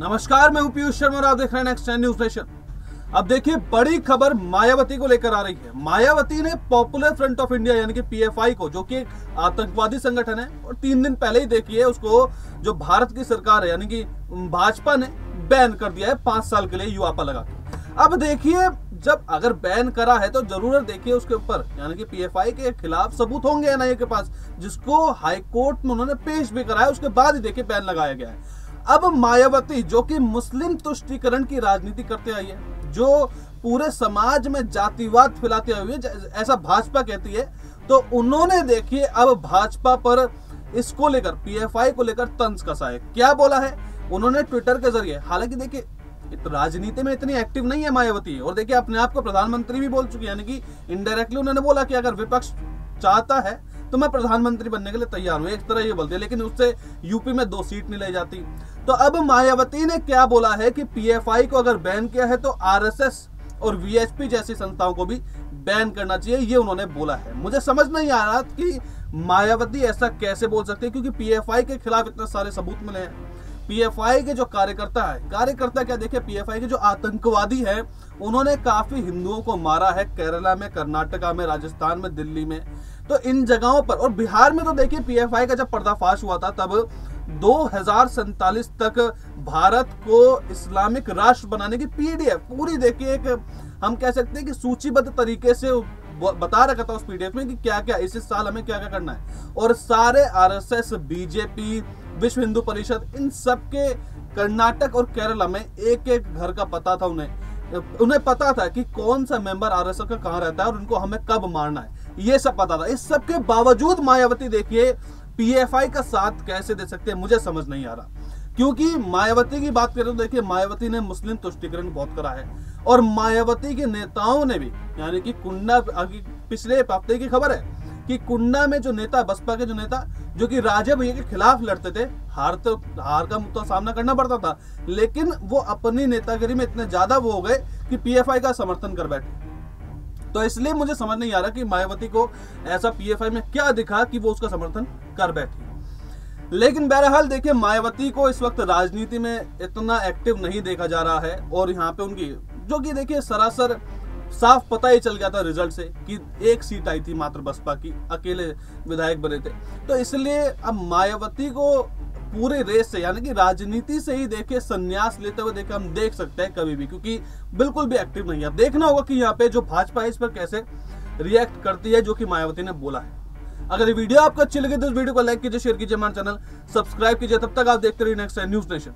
नमस्कार, मैं हूँ पीयूष शर्मा आप देख रहे हैं नेक्स्ट न्यूज़ नेशन अब देखिए, बड़ी खबर मायावती को लेकर आ रही है। मायावती ने पॉपुलर फ्रंट ऑफ़ इंडिया यानी कि पीएफआई को, जो कि आतंकवादी संगठन है, और तीन दिन पहले ही देखिए उसको जो भारत की सरकार है, यानी कि भाजपा ने बैन कर दिया है पाँच साल के लिए युवापा लगा के। अब देखिए, जब अगर बैन करा है तो ज़रूर देखिए उसके ऊपर, यानी कि पीएफआई के खिलाफ सबूत होंगे एनआईए के पास, जिसको हाईकोर्ट में उन्होंने पेश भी कराया उसके बाद ही देखिए बैन लगाया गया है। अब मायावती, जो कि मुस्लिम तुष्टिकरण की राजनीति करते आई है, जो पूरे समाज में जातिवाद फैलाते हुए ऐसा भाजपा कहती है तो उन्होंने देखिए, अब भाजपा पर इसको लेकर पीएफआई को लेकर तंज कसा है। क्या बोला है? उन्होंने ट्विटर के ज़रिए। हालाँकि देखिए राजनीति में इतनी एक्टिव नहीं है मायावती, और देखिए, अपने आप को प्रधानमंत्री भी बोल चुकी है, यानी कि इनडायरेक्टली उन्होंने बोला कि अगर विपक्ष चाहता है तो मैं प्रधानमंत्री बनने के लिए तैयार हूँ। एक तरह ये बोलते लेकिन उससे यूपी में दो सीट नहीं ले जाती। तो अब मायावती ने क्या बोला है कि पीएफआई को अगर बैन किया है तो आरएसएस और वीएचपी जैसी संस्थाओं को भी बैन करना चाहिए, ये उन्होंने बोला है। मुझे समझ नहीं आ रहा कि मायावती ऐसा कैसे बोल सकते हैं, क्योंकि पीएफआई के खिलाफ इतने सारे सबूत मिले हैं। पीएफआई के जो कार्यकर्ता है, कार्यकर्ता क्या देखिए पीएफआई के जो आतंकवादी है, उन्होंने काफ़ी हिंदुओं को मारा है केरला में, कर्नाटका में, राजस्थान में, दिल्ली में। तो इन जगहों पर, और बिहार में तो देखिए पीएफआई का जब पर्दाफाश हुआ था, तब दो तक भारत को इस्लामिक राष्ट्र बनाने की पीडीएफ पूरी देखिए एक, हम कह सकते हैं कि सूचीबद्ध तरीके से बता रखा था उस पीडीएफ में कि क्या क्या इस साल हमें क्या क्या करना है। और सारे आरएसएस, बीजेपी, विश्व हिंदू परिषद, इन सब के कर्नाटक और केरला में एक एक घर का पता था उन्हें। उन्हें पता था कि कौन सा मेंबर आरएसएस का कहाँ रहता है और उनको हमें कब मारना है। ये सब पता था। इस सब के बावजूद मायावती देखिए पीएफआई का साथ कैसे दे सकते हैं? मुझे समझ नहीं आ रहा। क्योंकि मायावती की बात करें तो देखिए, मायावती ने मुस्लिम तुष्टिकरण बहुत करा है। और मायावती के नेताओं ने भी, यानी कि कुंडा पिछले हफ़्ते की खबर है कि कुंडा में जो नेता, बसपा के जो नेता, जो कि राजा भैया के खिलाफ लड़ते थे, हार तो हार का तो सामना करना पड़ता था। लेकिन वो अपनी नेतागिरी में इतने ज़्यादा वो हो गए कि पीएफआई का समर्थन कर बैठे। तो इसलिए मुझे समझ नहीं आ रहा कि मायावती को ऐसा पीएफआई में क्या दिखा कि वो उसका समर्थन कर बैठी लेकिन बहरहाल देखिए, मायावती को इस वक्त राजनीति में इतना एक्टिव नहीं देखा जा रहा है और यहाँ पे उनकी, जो कि देखिए सरासर साफ़ पता ही चल गया था रिज़ल्ट से कि एक सीट आई थी मात्र बसपा की, अकेले विधायक बने थे। तो इसलिए अब मायावती को पूरे रेस से, यानी कि राजनीति से ही देखे संन्यास लेते हुए देखे हम देख सकते हैं कभी भी, क्योंकि बिल्कुल भी एक्टिव नहीं है। देखना होगा कि यहाँ पे जो भाजपा है इस पर कैसे रिएक्ट करती है, जो कि मायावती ने बोला है। अगर ये वीडियो आपको अच्छी लगी तो इस वीडियो को लाइक कीजिए शेयर कीजिए हमारे चैनल सब्सक्राइब कीजिए। तब तक आप देखते रहिए नेक्स्ट न्यूज़ नेशन